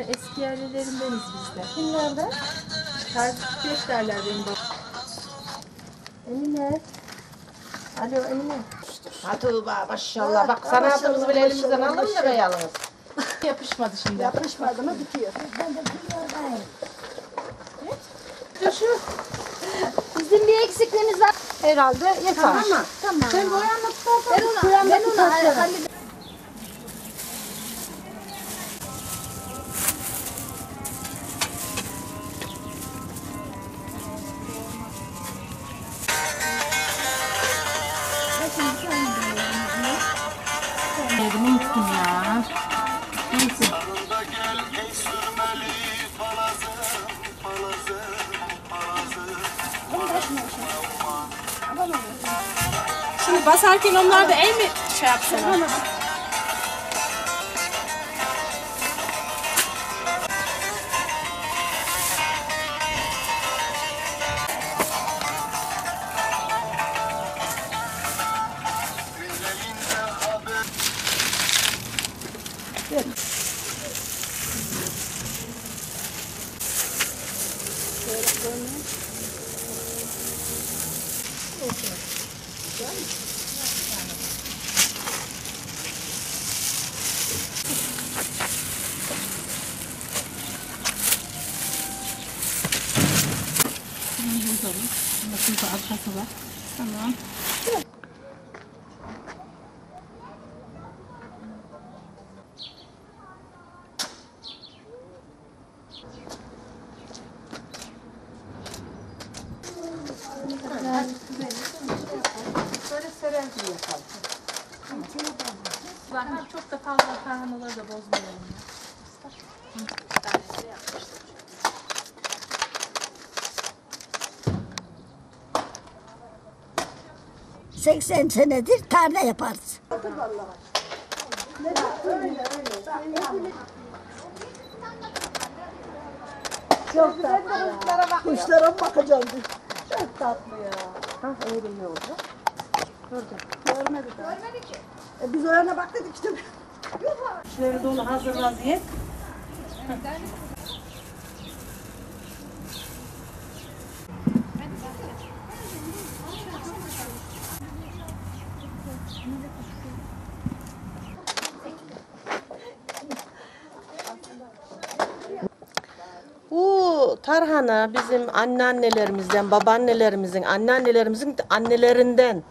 Eski yerlilerindeniz biz de. Kimlerden? Tertip derler benim babam. Emine. Alo Emine. Ha Tuğba maşallah. Bak sanatımızı bile elimizden alın da be yalnız. Yapışmadı şimdi. Yapışmadı mı bitiyor. Ben de bilmiyorum. Bizim bir eksikliğimiz var. Herhalde yeter. Tamam. Tamam. Sen boyanla tutarsan. Ben onu, ben onu hallederim. Basarken onlar da el mi şey yapsana? Yüreğinde haber Bu arkası var. Tamam. Çok da fazla tarhanaları da bozmayalım. ya. 80 senedir tarla yaparız. Çok tatlı ya. Kuşlara bakacağım? Çok tatlı ya. Ha öyle iyi oldu. Görmedi daha. Görmedi ki. E biz o yana bak dedik işte. İşleri dolu hazır vaziyet. Bu tarhana bizim anneannelerimizden, babaannelerimizin, anneannelerimizin annelerinden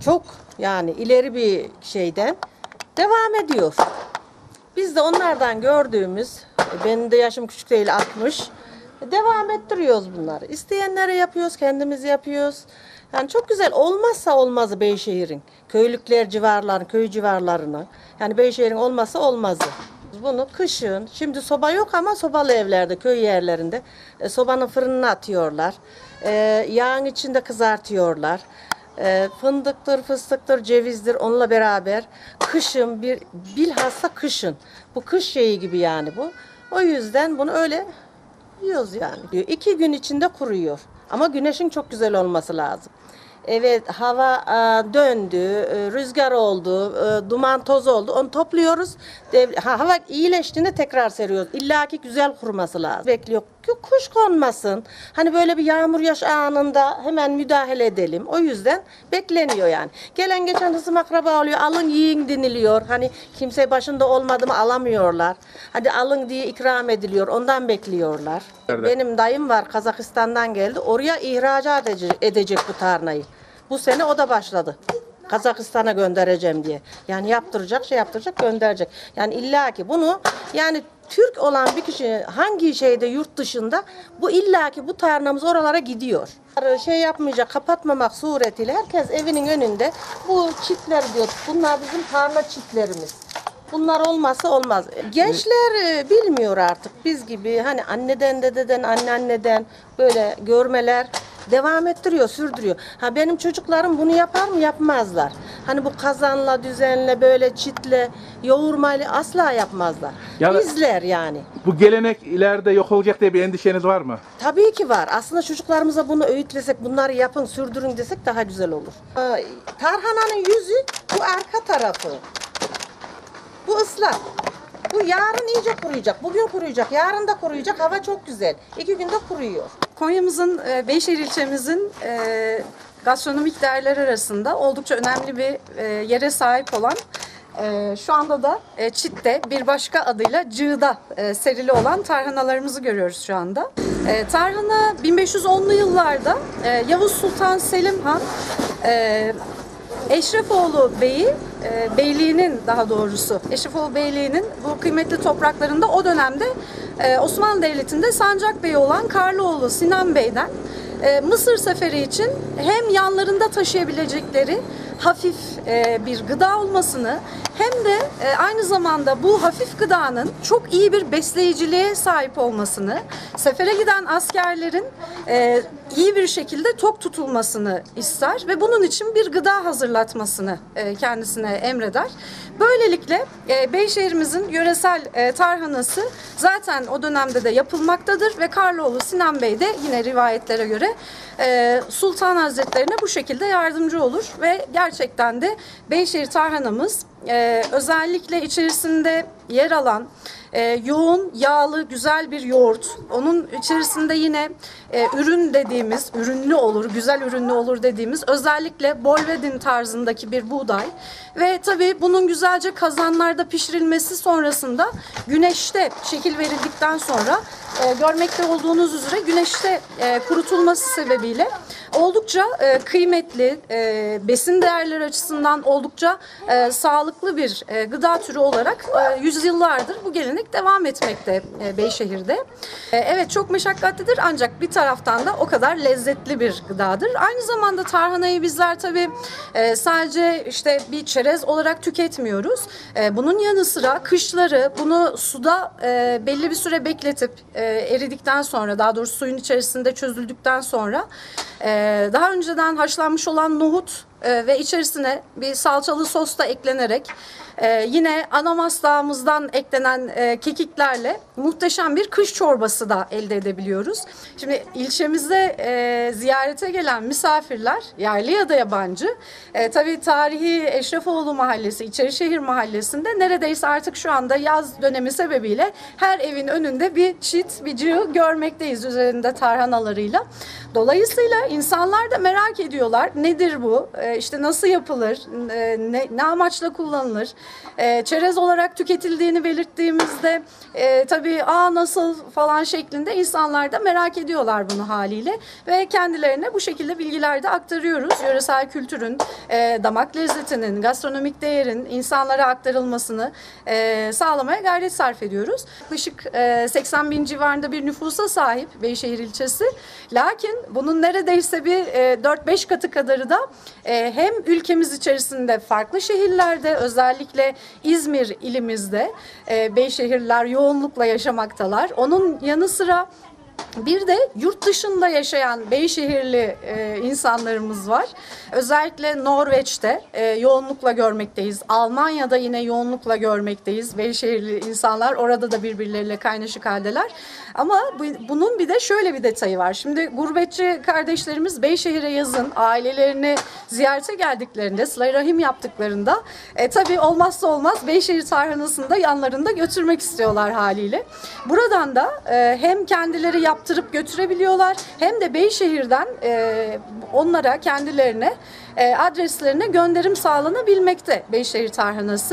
çok yani ileri bir şeyden devam ediyor. Biz de onlardan gördüğümüz, benim de yaşım küçük değil 60, e, devam ettiriyoruz bunları. İsteyenlere yapıyoruz, kendimiz yapıyoruz. Yani çok güzel olmazsa olmazı Beyşehir'in. Köylükler civarlarının, köy civarlarının. Yani Beyşehir'in olmazsa olmazı. Bunu kışın, şimdi soba yok ama sobalı evlerde, köy yerlerinde e, sobanın fırınına atıyorlar. E, yağın içinde kızartıyorlar. E, fındıktır, fıstıktır, cevizdir onunla beraber kışın bir bilhassa kışın. Bu kış şeyi gibi yani bu. O yüzden bunu öyle yiyoruz yani. İki gün içinde kuruyor. Ama güneşin çok güzel olması lazım. Evet hava e, döndü, e, rüzgar oldu, e, duman toz oldu. Onu topluyoruz. Dev- ha, hava iyileştiğinde tekrar seriyoruz. İlla ki güzel kuruması lazım. Bekliyor ki kuş konmasın. Hani böyle bir yağmur yaş anında hemen müdahale edelim. O yüzden bekleniyor yani. Gelen geçen hısım akraba oluyor. Alın yiyin deniliyor. Hani kimse başında olmadı mı alamıyorlar. Hadi alın diye ikram ediliyor. Ondan bekliyorlar. Benim dayım var Kazakistan'dan geldi. Oraya ihracat edece- edecek bu tarnayı. Bu sene o da başladı. Kazakistan'a göndereceğim diye. Yani yaptıracak, şey yaptıracak, gönderecek. Yani illaki bunu yani Türk olan bir kişi hangi şeyde yurt dışında bu illaki bu tarlamız oralara gidiyor. Şey yapmayacak, kapatmamak suretiyle herkes evinin önünde bu çitler diyor. Bunlar bizim tarla çitlerimiz. Bunlar olmazsa olmaz. Gençler e, bilmiyor artık biz gibi hani anneden dededen anneanneden böyle görmeler devam ettiriyor, sürdürüyor. Ha benim çocuklarım bunu yapar mı? Yapmazlar. Hani bu kazanla, düzenle, böyle çitle, yoğurmayla asla yapmazlar. Ya- Bizler yani. Bu gelenek ileride yok olacak diye bir endişeniz var mı? Tabii ki var. Aslında çocuklarımıza bunu öğütlesek, bunları yapın, sürdürün desek daha güzel olur. Ee, Tarhananın yüzü bu arka tarafı. Bu ıslak. Bu yarın iyice kuruyacak. Bugün kuruyacak. Yarın da kuruyacak. Hava çok güzel. İki günde kuruyor. Konya'mızın, e, Beyşehir ilçemizin e, gastronomik değerler arasında oldukça önemli bir e, yere sahip olan e, şu anda da e, Çit'te bir başka adıyla Cığ'da serili olan tarhanalarımızı görüyoruz şu anda. Tarhana 1510'lu yıllarda Yavuz Sultan Selim Han Eşrefoğlu Bey'i, beyliğinin daha doğrusu Eşrefoğlu Beyliği'nin bu kıymetli topraklarında o dönemde Osmanlı Devleti'nde Sancak Bey olan Karlıoğlu Sinan Bey'den Mısır seferi için hem yanlarında taşıyabilecekleri hafif e, bir gıda olmasını hem de e, aynı zamanda bu hafif gıdanın çok iyi bir besleyiciliğe sahip olmasını, sefere giden askerlerin e, iyi bir şekilde tok tutulmasını ister ve bunun için bir gıda hazırlatmasını e, kendisine emreder. Böylelikle e, Beyşehir'imizin yöresel e, tarhanası zaten o dönemde de yapılmaktadır ve Karloğlu Sinan Bey de yine rivayetlere göre e, Sultan Hazretlerine bu şekilde yardımcı olur ve gerçekten de Beyşehir tarhanamız e, özellikle içerisinde yer alan e, yoğun, yağlı, güzel bir yoğurt. Onun içerisinde yine e, ürün dediğimiz, ürünlü olur, güzel ürünlü olur dediğimiz özellikle bolvedin tarzındaki bir buğday. Ve tabii bunun güzelce kazanlarda pişirilmesi sonrasında güneşte şekil verildikten sonra e, görmekte olduğunuz üzere güneşte e, kurutulması sebebiyle oldukça e, kıymetli, e, besin değerleri açısından oldukça e, sağlıklı bir e, gıda türü olarak e, yüzyıllardır bu gelenek devam etmekte e, Beyşehir'de. E, evet çok meşakkatlidir ancak bir taraftan da o kadar lezzetli bir gıdadır. Aynı zamanda tarhanayı bizler tabii e, sadece işte bir çerez olarak tüketmiyoruz. E, bunun yanı sıra kışları bunu suda e, belli bir süre bekletip e, eridikten sonra daha doğrusu suyun içerisinde çözüldükten sonra e, daha önceden haşlanmış olan nohut e, ve içerisine bir salçalı sos da eklenerek e, yine anamas dağımızdan eklenen e, kekiklerle muhteşem bir kış çorbası da elde edebiliyoruz. Şimdi ilçemizde e, ziyarete gelen misafirler yerli ya da yabancı e, tabii tarihi Eşrefoğlu Mahallesi, İçerişehir Mahallesi'nde neredeyse artık şu anda yaz dönemi sebebiyle her evin önünde bir çit, bir cığ görmekteyiz üzerinde tarhanalarıyla. Dolayısıyla insanlar da merak ediyorlar nedir bu, e, işte nasıl yapılır, e, ne, ne amaçla kullanılır. E, çerez olarak tüketildiğini belirttiğimizde e, tabii aa nasıl falan şeklinde insanlar da merak ediyorlar bunu haliyle ve kendilerine bu şekilde bilgiler de aktarıyoruz. Yöresel kültürün, e, damak lezzetinin, gastronomik değerin insanlara aktarılmasını e, sağlamaya gayret sarf ediyoruz. Yaklaşık e, 80 bin civarında bir nüfusa sahip Beyşehir ilçesi. Lakin bunun neredeyse bir e, 4-5 katı kadarı da e, hem ülkemiz içerisinde farklı şehirlerde özellikle İzmir ilimizde e, Beyşehirler yoğunlukla yaşamaktalar. Onun yanı sıra bir de yurt dışında yaşayan Beyşehirli e, insanlarımız var. Özellikle Norveç'te e, yoğunlukla görmekteyiz. Almanya'da yine yoğunlukla görmekteyiz. Beyşehirli insanlar orada da birbirleriyle kaynaşık haldeler. Ama bu, bunun bir de şöyle bir detayı var. Şimdi gurbetçi kardeşlerimiz Beyşehir'e yazın ailelerini ziyarete geldiklerinde, sıla rahim yaptıklarında e, tabii olmazsa olmaz Beyşehir tarhanasını da yanlarında götürmek istiyorlar haliyle. Buradan da e, hem kendileri yaptırıp götürebiliyorlar hem de Beyşehir'den e, onlara kendilerine e, adreslerine gönderim sağlanabilmekte Beyşehir tarhanası.